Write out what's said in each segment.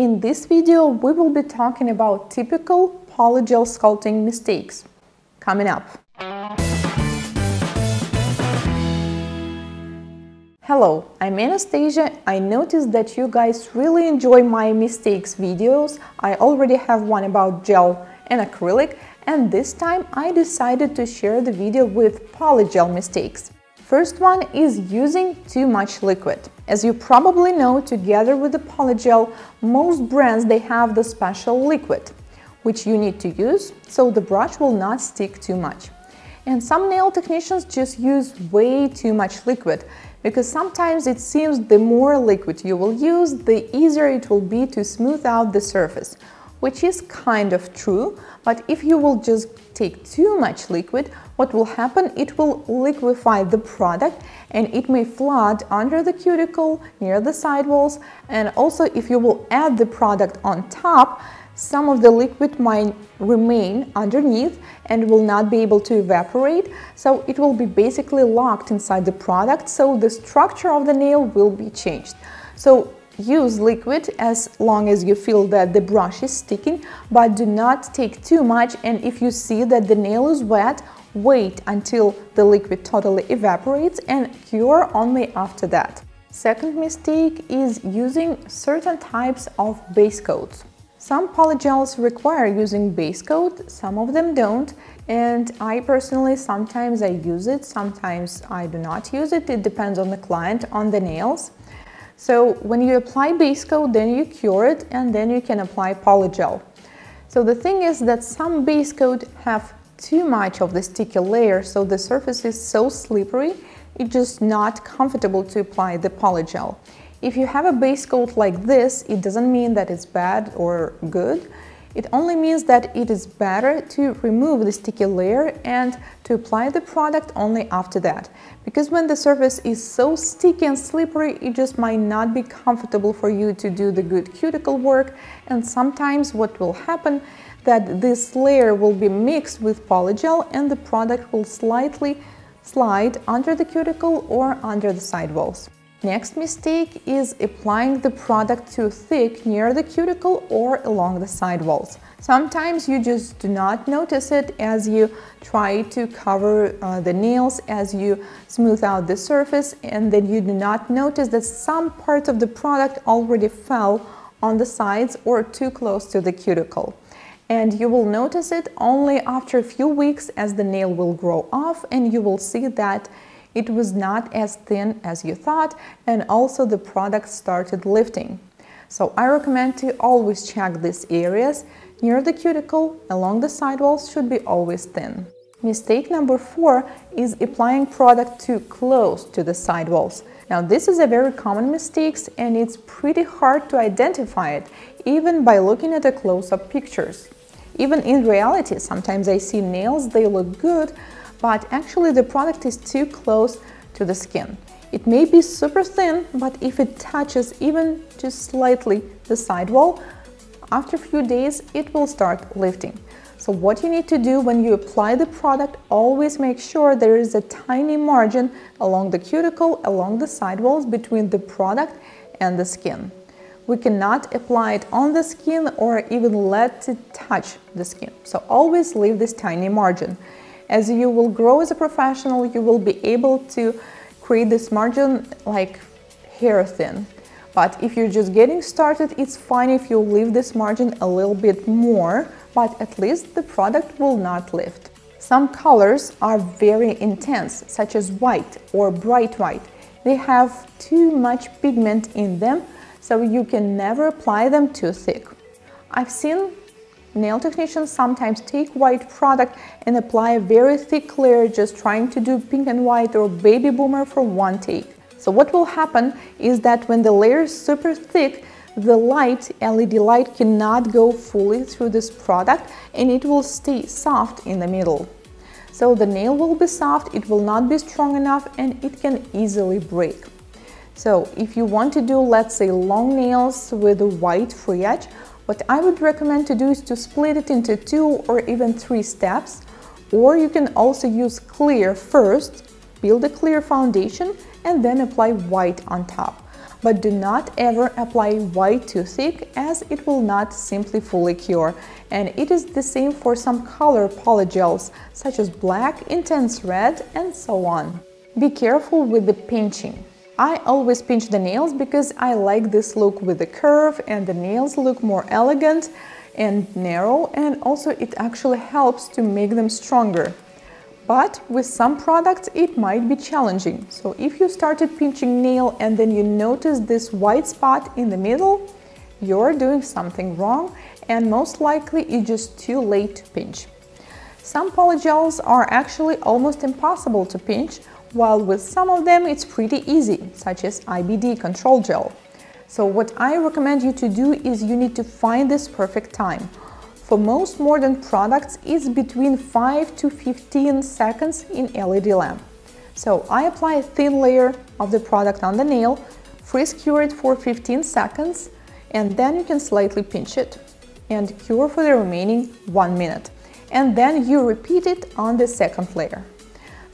In this video, we will be talking about typical polygel sculpting mistakes. Coming up. Hello, I'm Anastasia. I noticed that you guys really enjoy my mistakes videos. I already have one about gel and acrylic and this time I decided to share the video with polygel mistakes. First one is using too much liquid. As you probably know, together with the polygel, most brands they have the special liquid, which you need to use so the brush will not stick too much. And some nail technicians just use way too much liquid because sometimes it seems the more liquid you will use, the easier it will be to smooth out the surface, which is kind of true, but if you will just take too much liquid, what will happen? It will liquefy the product and it may flood under the cuticle, near the sidewalls, and also if you will add the product on top, some of the liquid might remain underneath and will not be able to evaporate, so it will be basically locked inside the product, so the structure of the nail will be changed. So Use liquid as long as you feel that the brush is sticking, but do not take too much and if you see that the nail is wet, wait until the liquid totally evaporates and cure only after that. Second mistake is using certain types of base coats. Some polygels require using base coat, some of them don't, and I personally sometimes I use it, sometimes I do not use it, it depends on the client, on the nails. So when you apply base coat, then you cure it and then you can apply polygel. So the thing is that some base coat have too much of the sticky layer, so the surface is so slippery, it's just not comfortable to apply the polygel. If you have a base coat like this, it doesn't mean that it's bad or good. It only means that it is better to remove the sticky layer and to apply the product only after that. Because when the surface is so sticky and slippery, it just might not be comfortable for you to do the good cuticle work. And sometimes what will happen that this layer will be mixed with polygel and the product will slightly slide under the cuticle or under the sidewalls. Next mistake is applying the product too thick near the cuticle or along the sidewalls. Sometimes you just do not notice it as you try to cover uh, the nails, as you smooth out the surface, and then you do not notice that some part of the product already fell on the sides or too close to the cuticle. And you will notice it only after a few weeks as the nail will grow off and you will see that it was not as thin as you thought and also the product started lifting. So I recommend to always check these areas. Near the cuticle, along the sidewalls should be always thin. Mistake number four is applying product too close to the sidewalls. Now this is a very common mistake and it's pretty hard to identify it even by looking at the close-up pictures. Even in reality, sometimes I see nails, they look good, but actually the product is too close to the skin. It may be super thin, but if it touches even just slightly the sidewall, after a few days it will start lifting. So what you need to do when you apply the product, always make sure there is a tiny margin along the cuticle, along the sidewalls between the product and the skin. We cannot apply it on the skin or even let it touch the skin. So always leave this tiny margin. As you will grow as a professional, you will be able to create this margin like hair thin. But if you're just getting started, it's fine if you leave this margin a little bit more, but at least the product will not lift. Some colors are very intense, such as white or bright white. They have too much pigment in them, so you can never apply them too thick. I've seen Nail technicians sometimes take white product and apply a very thick layer just trying to do pink and white or baby boomer for one take. So what will happen is that when the layer is super thick, the light, LED light, cannot go fully through this product and it will stay soft in the middle. So the nail will be soft, it will not be strong enough and it can easily break. So if you want to do, let's say, long nails with a white free edge, what I would recommend to do is to split it into two or even three steps, or you can also use clear first, build a clear foundation, and then apply white on top. but do not ever apply white too thick as it will not simply fully cure. And it is the same for some color polygels such as black, intense red and so on. Be careful with the pinching. I always pinch the nails because I like this look with the curve and the nails look more elegant and narrow and also it actually helps to make them stronger. But with some products it might be challenging. So if you started pinching nail and then you notice this white spot in the middle, you're doing something wrong and most likely it's just too late to pinch. Some polygels are actually almost impossible to pinch, while with some of them it's pretty easy, such as IBD control gel. So what I recommend you to do is you need to find this perfect time. For most modern products, it's between 5 to 15 seconds in LED lamp. So I apply a thin layer of the product on the nail, freeze cure it for 15 seconds, and then you can slightly pinch it and cure for the remaining 1 minute. And then you repeat it on the second layer.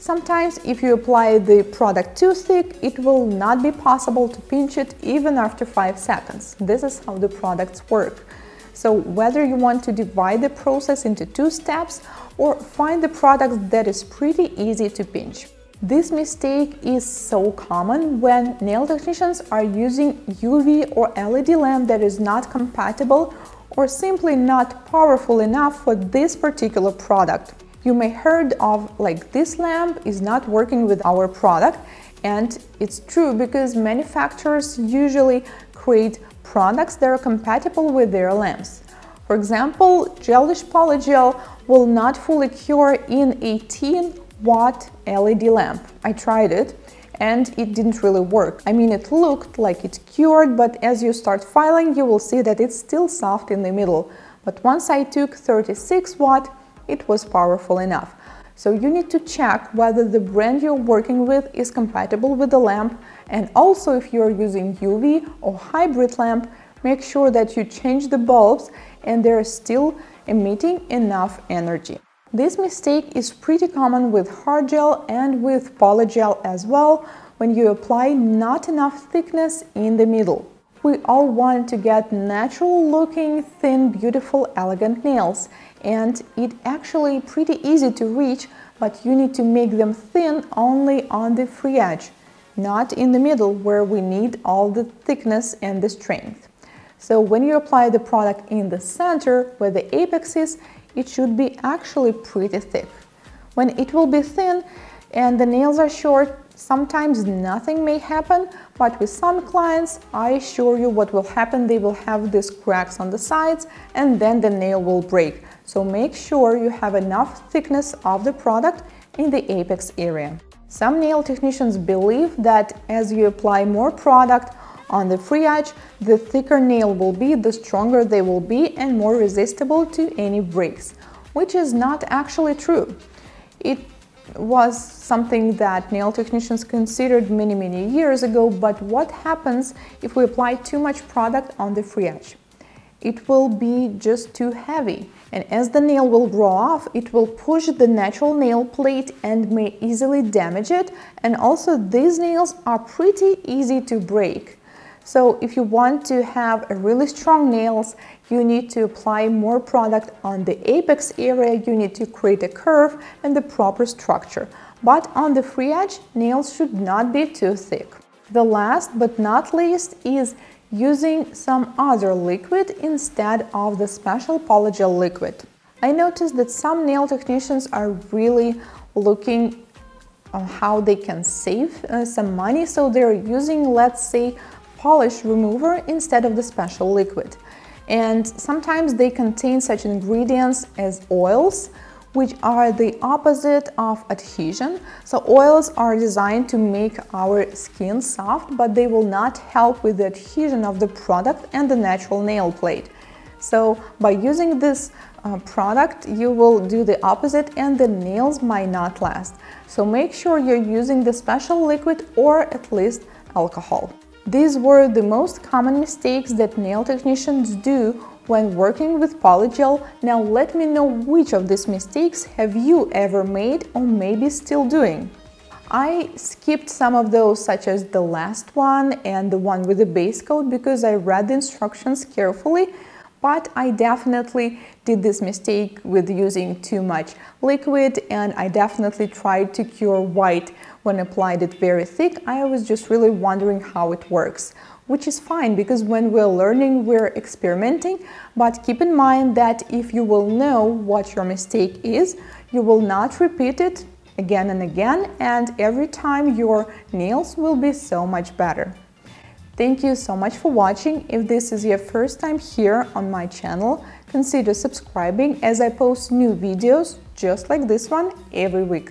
Sometimes if you apply the product too thick, it will not be possible to pinch it even after 5 seconds. This is how the products work. So whether you want to divide the process into two steps or find the product that is pretty easy to pinch. This mistake is so common when nail technicians are using UV or LED lamp that is not compatible or simply not powerful enough for this particular product. You may heard of like this lamp is not working with our product and it's true because manufacturers usually create products that are compatible with their lamps. For example, gelish polygel will not fully cure in 18 watt LED lamp. I tried it and it didn't really work. I mean, it looked like it cured, but as you start filing, you will see that it's still soft in the middle. But once I took 36 watt, it was powerful enough. So you need to check whether the brand you're working with is compatible with the lamp and also if you're using UV or hybrid lamp, make sure that you change the bulbs and they're still emitting enough energy. This mistake is pretty common with hard gel and with polygel as well when you apply not enough thickness in the middle. We all want to get natural looking, thin, beautiful, elegant nails and it actually pretty easy to reach but you need to make them thin only on the free edge, not in the middle where we need all the thickness and the strength. So when you apply the product in the center where the apex is, it should be actually pretty thick. When it will be thin and the nails are short, sometimes nothing may happen, but with some clients, I assure you what will happen, they will have these cracks on the sides and then the nail will break. So make sure you have enough thickness of the product in the apex area. Some nail technicians believe that as you apply more product on the free edge, the thicker nail will be, the stronger they will be and more resistible to any breaks, which is not actually true. It was something that nail technicians considered many, many years ago, but what happens if we apply too much product on the free edge? It will be just too heavy and as the nail will grow off, it will push the natural nail plate and may easily damage it. And also these nails are pretty easy to break. So if you want to have really strong nails, you need to apply more product on the apex area, you need to create a curve and the proper structure. But on the free edge, nails should not be too thick. The last but not least is using some other liquid instead of the special polygel liquid. I noticed that some nail technicians are really looking on how they can save uh, some money, so they're using, let's say, polish remover instead of the special liquid. And sometimes they contain such ingredients as oils, which are the opposite of adhesion. So oils are designed to make our skin soft, but they will not help with the adhesion of the product and the natural nail plate. So by using this uh, product, you will do the opposite and the nails might not last. So make sure you're using the special liquid or at least alcohol. These were the most common mistakes that nail technicians do when working with polygel. Now let me know which of these mistakes have you ever made or maybe still doing. I skipped some of those such as the last one and the one with the base coat because I read the instructions carefully but I definitely did this mistake with using too much liquid and I definitely tried to cure white when applied it very thick. I was just really wondering how it works which is fine because when we're learning, we're experimenting. But keep in mind that if you will know what your mistake is, you will not repeat it again and again, and every time your nails will be so much better. Thank you so much for watching. If this is your first time here on my channel, consider subscribing as I post new videos just like this one every week.